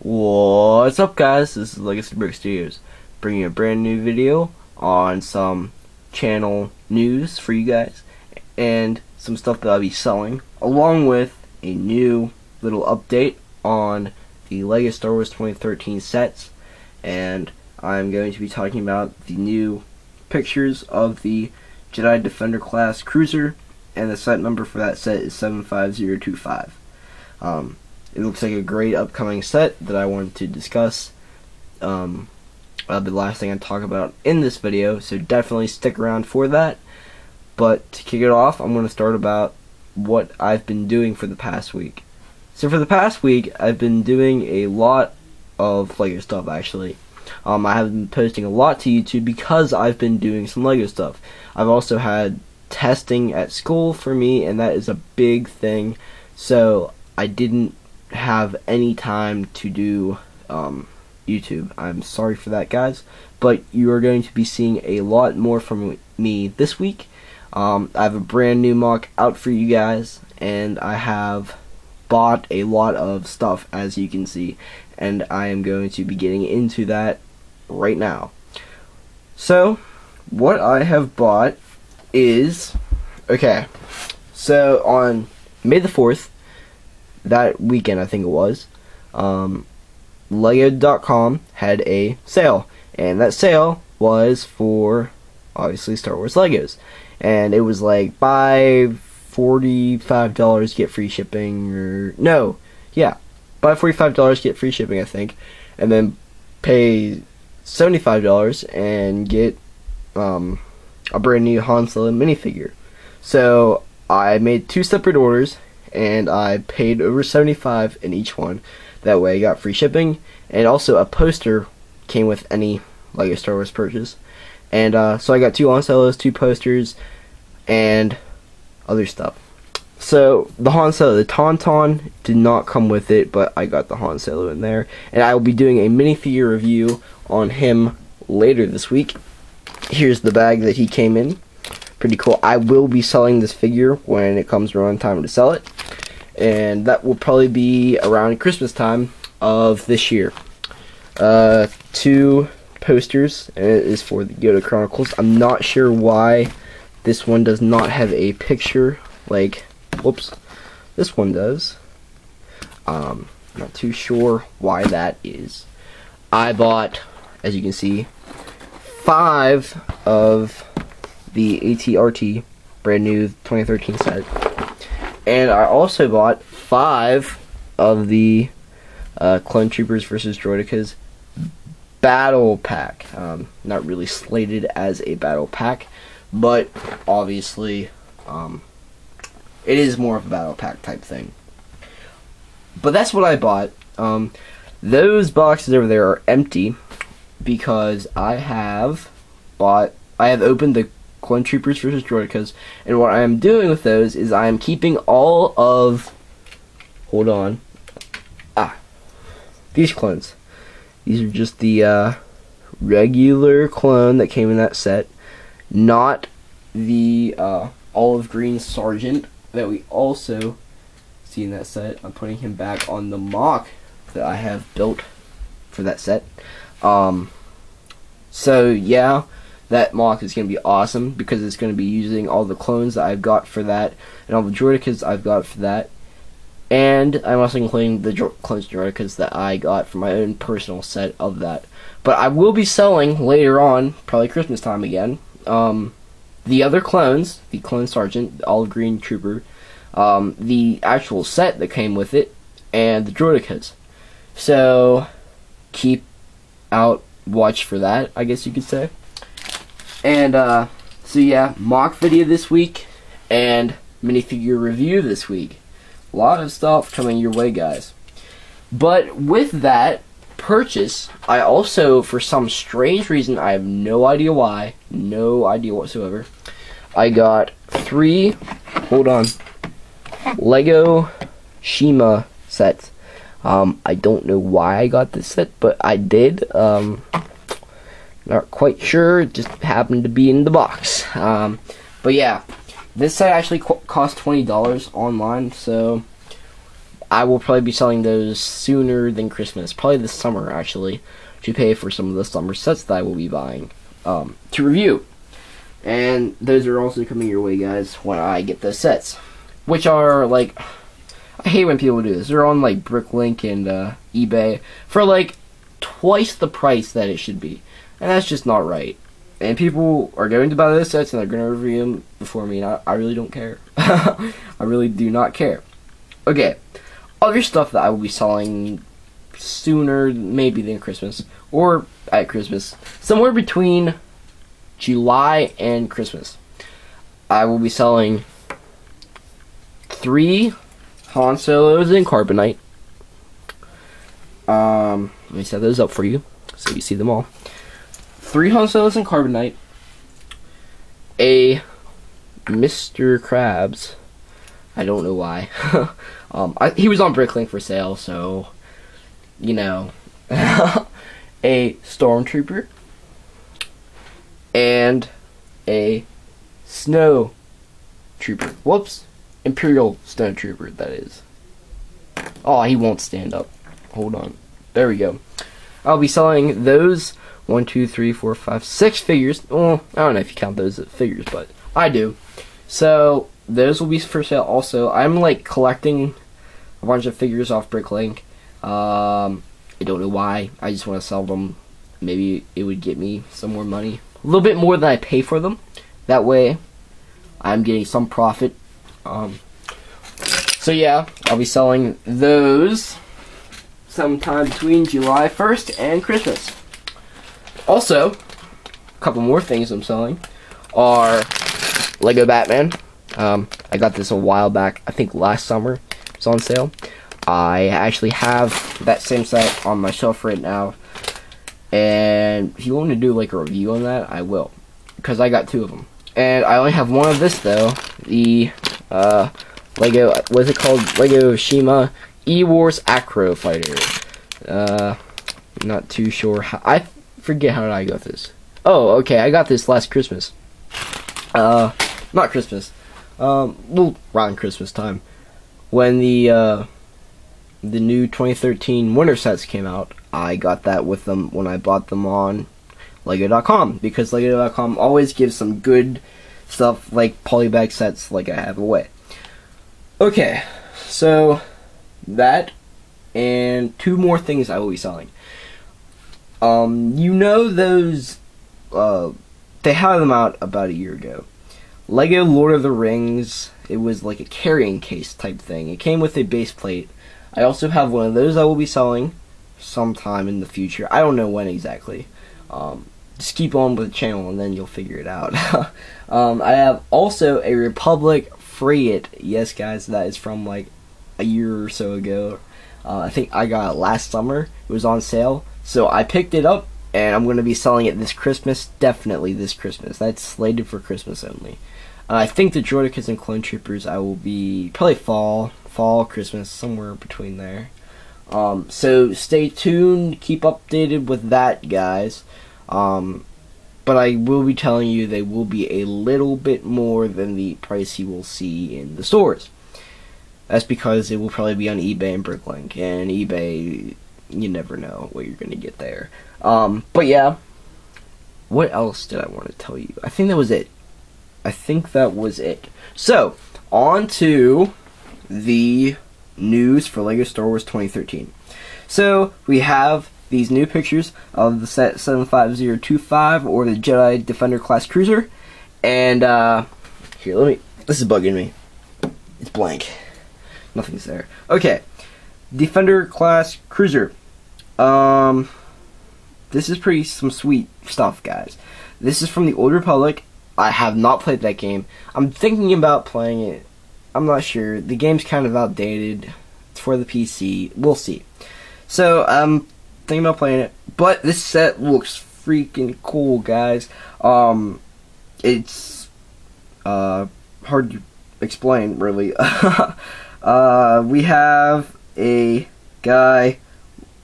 What's up guys, this is Legacy Brick Studios, bringing a brand new video on some channel news for you guys, and some stuff that I'll be selling, along with a new little update on the LEGO Star Wars 2013 sets, and I'm going to be talking about the new pictures of the Jedi Defender class cruiser, and the set number for that set is 75025. Um, it looks like a great upcoming set that I wanted to discuss. Um, uh, the last thing I talk about in this video, so definitely stick around for that. But to kick it off, I'm going to start about what I've been doing for the past week. So for the past week, I've been doing a lot of LEGO stuff actually. Um, I have been posting a lot to YouTube because I've been doing some LEGO stuff. I've also had testing at school for me, and that is a big thing. So I didn't have any time to do um, YouTube. I'm sorry for that, guys, but you are going to be seeing a lot more from me this week. Um, I have a brand new MOC out for you guys, and I have bought a lot of stuff, as you can see, and I am going to be getting into that right now. So, what I have bought is okay. So on May the fourth, that weekend, I think it was, um, Lego.com had a sale, and that sale was for obviously Star Wars Legos, and it was like buy forty-five dollars get free shipping, or no, yeah, buy forty-five dollars get free shipping, I think, and then pay seventy-five dollars and get um, a brand new Han Solo minifigure. So I made two separate orders and I paid over 75 in each one. That way I got free shipping and also a poster came with any Lego Star Wars purchase. And uh, so I got two Han Solos, two posters, and other stuff. So the Han Solo, the Tauntaun did not come with it, but I got the Han Solo in there, and I will be doing a minifigure review on him later this week. Here's the bag that he came in. Pretty cool. I will be selling this figure when it comes around time to sell it and that will probably be around Christmas time of this year. Uh, two posters, and it is for the Yoda Chronicles. I'm not sure why this one does not have a picture, like, whoops, this one does. Um, not too sure why that is. I bought, as you can see, five of the ATRT brand new 2013 set and I also bought five of the uh, Clone Troopers versus Droidekas battle pack. Um, not really slated as a battle pack, but obviously um, it is more of a battle pack type thing. But that's what I bought. Um, those boxes over there are empty because I have bought. I have opened the Clone Troopers versus Droidekas. And what I am doing with those is I am keeping all of. Hold on. Ah. These clones. These are just the uh, regular clone that came in that set, not the uh, olive green sergeant that we also see in that set. I'm putting him back on the MOC that I have built for that set. Um, so yeah, that MOC is going to be awesome because it's going to be using all the clones that I've got for that and all the Droidekas I've got for that. And I'm also including the Dro clones Droidekas that I got for my own personal set of that. But I will be selling later on, probably Christmas time again, um, the other clones, the Clone Sergeant, the Olive Green Trooper, um, the actual set that came with it, and the Droidekas. So, keep out watch for that, I guess you could say. And uh, so yeah, MOC video this week and minifigure review this week. A lot of stuff coming your way, guys. But with that purchase, I also, for some strange reason, I have no idea why, no idea whatsoever, I got three, hold on, Lego Chima sets. Um, I don't know why I got this set, but I did. Um, not quite sure. It just happened to be in the box. Um, but yeah, this set actually cost twenty dollars online. So I will probably be selling those sooner than Christmas, probably this summer actually, to pay for some of the summer sets that I will be buying um, to review. And those are also coming your way, guys, when I get those sets, which are like, I hate when people do this. They're on like Bricklink and uh, eBay for like twice the price that it should be, and that's just not right. And people are going to buy those sets and they're going to review them before me, and I, I really don't care. I really do not care. Okay, other stuff that I will be selling sooner, maybe than Christmas, or at Christmas, somewhere between July and Christmas. I will be selling three Han Solos in Carbonite. Um, let me set those up for you so you see them all. Three Han Solos in Carbonite. A Mr. Krabs. I don't know why. um, I, he was on Bricklink for sale, so you know, a Stormtrooper and a Snow Trooper. Whoops, Imperial Snow Trooper. That is. Oh, he won't stand up. Hold on. There we go. I'll be selling those one, two, three, four, five, six figures. Well, I don't know if you count those as figures, but I do. So those will be for sale. Also, I'm like collecting a bunch of figures off Bricklink. Um, I don't know why. I just want to sell them. Maybe it would get me some more money, a little bit more than I pay for them. That way, I'm getting some profit. Um, so yeah, I'll be selling those sometime between July 1st and Christmas. Also, a couple more things I'm selling are Lego Batman. Um, I got this a while back. I think last summer. It's on sale. I actually have that same set on my shelf right now. And if you want to do like a review on that, I will. Because I got two of them. And I only have one of this though. The uh, Lego, what's it called? Lego Chima Ewar's Acro Fighter. Uh, not too sure how. I forget how did I got this. Oh, okay, I got this last Christmas. Uh, not Christmas. Um, well, around Christmas time. When the, uh, the new 2013 winter sets came out, I got that with them when I bought them on Lego.com because Lego.com always gives some good stuff like polybag sets like I have away. Okay, so that and two more things I will be selling. Um, you know those uh, they had them out about a year ago. Lego Lord of the Rings. It was like a carrying case type thing. It came with a base plate. I also have one of those I will be selling sometime in the future. I don't know when exactly. Um, just keep on with the channel and then you'll figure it out. um, I have also a Republic Frigate. Yes, guys, that is from like a year or so ago. Uh, I think I got it last summer. It was on sale, so I picked it up, and I'm going to be selling it this Christmas. Definitely this Christmas. That's slated for Christmas only. Uh, I think the Droidekas and Clone Troopers I will be probably fall, fall, Christmas, somewhere between there. Um, so stay tuned. Keep updated with that, guys. Um, but I will be telling you they will be a little bit more than the price you will see in the stores. That's because it will probably be on eBay and Bricklink, and eBay, you never know what you're gonna get there. Um, but yeah, what else did I want to tell you? I think that was it. I think that was it. So on to the news for Lego Star Wars 2013. So we have these new pictures of the set 75025 or the Jedi Defender class cruiser, and uh, here, let me. This is bugging me. It's blank. Nothing's there. Okay. Defender class cruiser. Um this is pretty some sweet stuff, guys. This is from the Old Republic. I have not played that game. I'm thinking about playing it. I'm not sure. The game's kind of outdated. It's for the PC. We'll see. So, I'm thinking about playing it. But this set looks freaking cool, guys. Um, it's uh hard to explain, really. Uh, we have a guy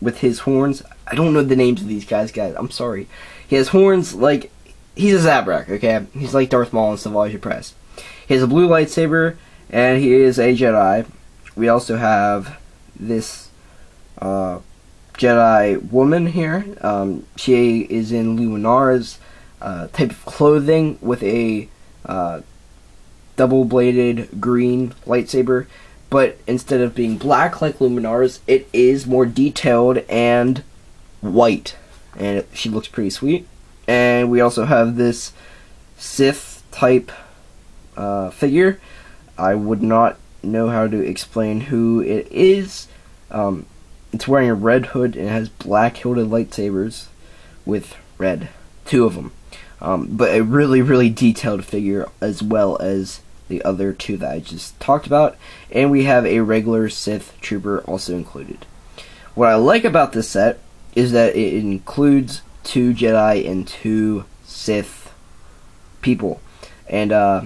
with his horns. I don't know the names of these guys, guys. I'm sorry. He has horns like he's a Zabrak. Okay, he's like Darth Maul in Savage Opress. He has a blue lightsaber, and he is a Jedi. We also have this uh, Jedi woman here. Um, she is in Luminara's uh, type of clothing with a uh, double-bladed green lightsaber, but instead of being black like Luminar's, it is more detailed and white, and it, she looks pretty sweet. And we also have this Sith type uh, figure. I would not know how to explain who it is. Um, it's wearing a red hood and has black hilted lightsabers with red, two of them. Um, but a really, really detailed figure as well as the other two that I just talked about. And we have a regular Sith trooper also included. What I like about this set is that it includes two Jedi and two Sith people. And uh,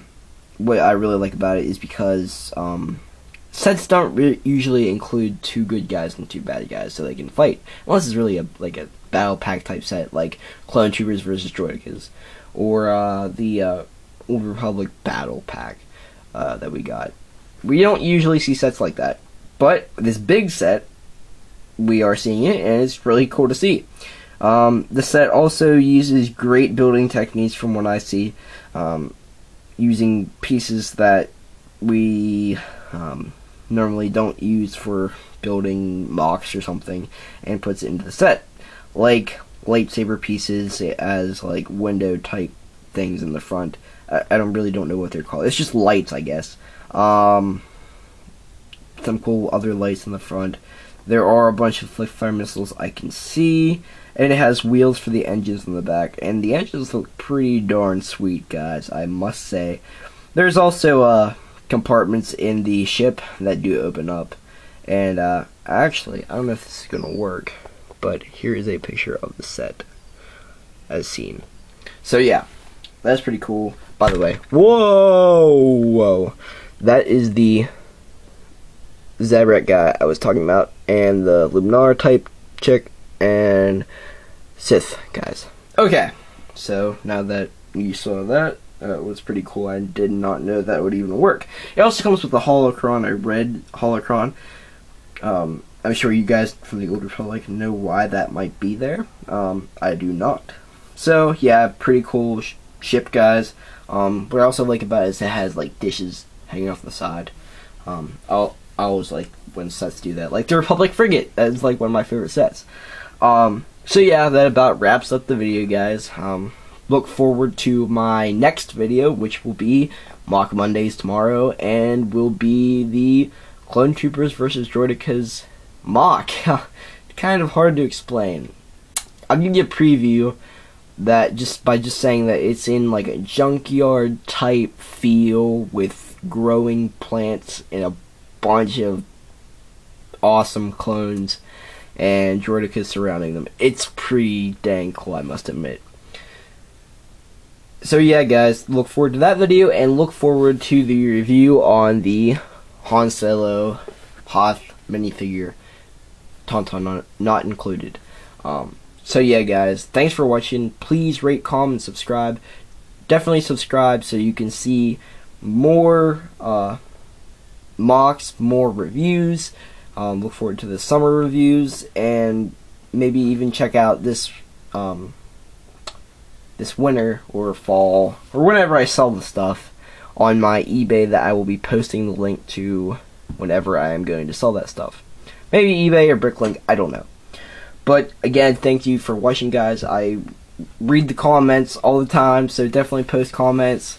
what I really like about it is because um, sets don't re- usually include two good guys and two bad guys so they can fight. Unless it's really a like a battle pack type set, like Clone Troopers versus Droidekas, or uh, the uh, Old Republic Battle Pack uh, that we got. We don't usually see sets like that, but this big set, we are seeing it, and it's really cool to see. Um, the set also uses great building techniques from what I see, um, using pieces that we um, normally don't use for building MOCs or something, and puts it into the set, like lightsaber pieces as like window type things in the front. I, I don't really don't know what they're called. It's just lights, I guess. Um, some cool other lights in the front. There are a bunch of fire missiles I can see, and it has wheels for the engines in the back. And the engines look pretty darn sweet, guys. I must say. There's also uh, compartments in the ship that do open up, and uh, actually, I don't know if this is gonna work, but here is a picture of the set as seen. So yeah, that's pretty cool. By the way, whoa, whoa, that is the Zabrak guy I was talking about, and the Luminar type chick, and Sith guys. Okay, so now that you saw that, uh, was pretty cool. I did not know that would even work. It also comes with a holocron, a red holocron. Um, I'm sure you guys from the Old Republic know why that might be there. Um, I do not. So yeah, pretty cool sh- ship, guys. Um, what I also like about it is it has like dishes hanging off the side. Um, I'll I always like when sets do that. Like the Republic frigate, that's like one of my favorite sets. Um, so yeah, that about wraps up the video, guys. Um, look forward to my next video, which will be MOC Mondays tomorrow, and will be the Clone Troopers versus Droidekas MOC. kind of hard to explain. I'll give you a preview that just by just saying that it's in like a junkyard type feel with growing plants and a bunch of awesome clones and Droidekas surrounding them. It's pretty dang cool, I must admit. So yeah, guys, look forward to that video and look forward to the review on the Han Solo Hoth minifigure. Tauntaun not, not included. Um, so yeah, guys, thanks for watching. Please rate, comment, subscribe. Definitely subscribe so you can see more uh, MOCs, more reviews. Um, look forward to the summer reviews and maybe even check out this um, this winter or fall or whenever I sell the stuff on my eBay that I will be posting the link to whenever I am going to sell that stuff. Maybe eBay or Bricklink, I don't know. But again, thank you for watching, guys. I read the comments all the time, so definitely post comments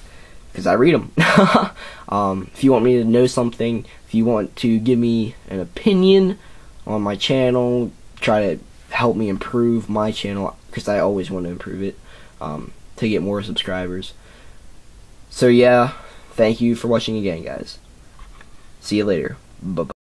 because I read them. um, if you want me to know something, if you want to give me an opinion on my channel, try to help me improve my channel because I always want to improve it um, to get more subscribers. So yeah, thank you for watching again, guys. See you later. Bye bye.